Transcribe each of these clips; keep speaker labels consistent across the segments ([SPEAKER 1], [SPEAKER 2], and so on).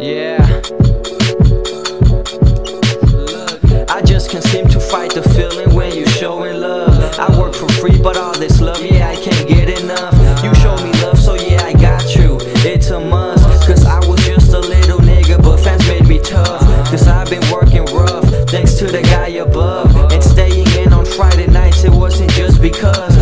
[SPEAKER 1] Yeah. I just can't seem to fight the feeling when you showing love. I work for free, but all this love, yeah, I can't get enough. You show me love, so yeah, I got you. It's a must, cause I was just a little nigga, but fans made me tough. Cause I've been working rough, thanks to the guy above. And staying in on Friday nights, it wasn't just because.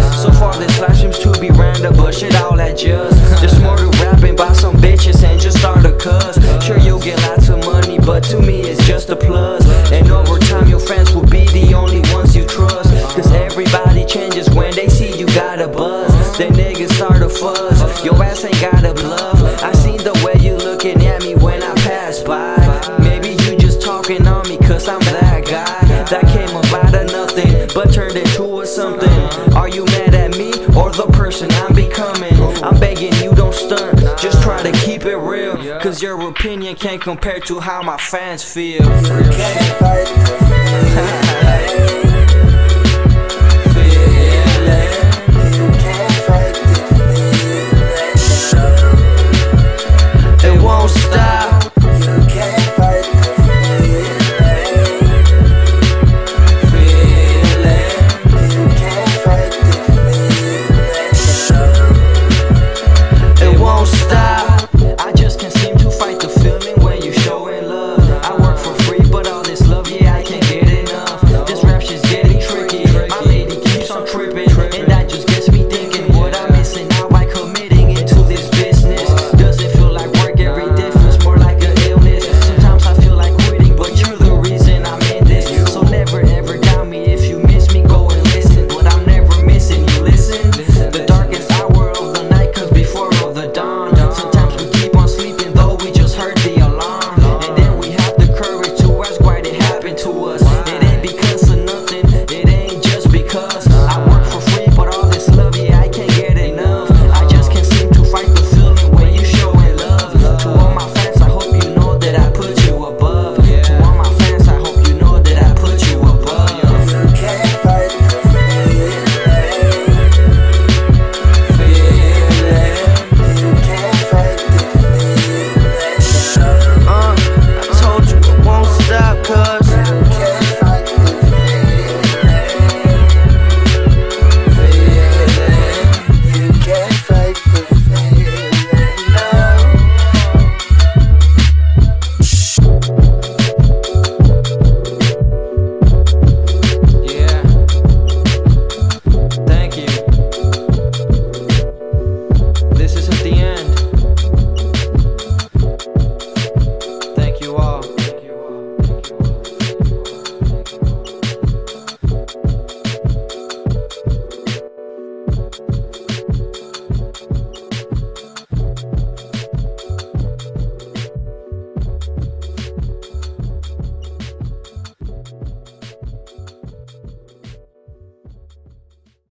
[SPEAKER 1] Fuzz. Your ass got a bluff. I seen the way you looking at me when I pass by. Maybe you just talking on me cause I'm that guy. That came about of nothing, but turned into a something. Are you mad at me or the person I'm becoming? I'm begging you don't stunt, just try to keep it real. Cause your opinion can't compare to how my fans feel. All Star.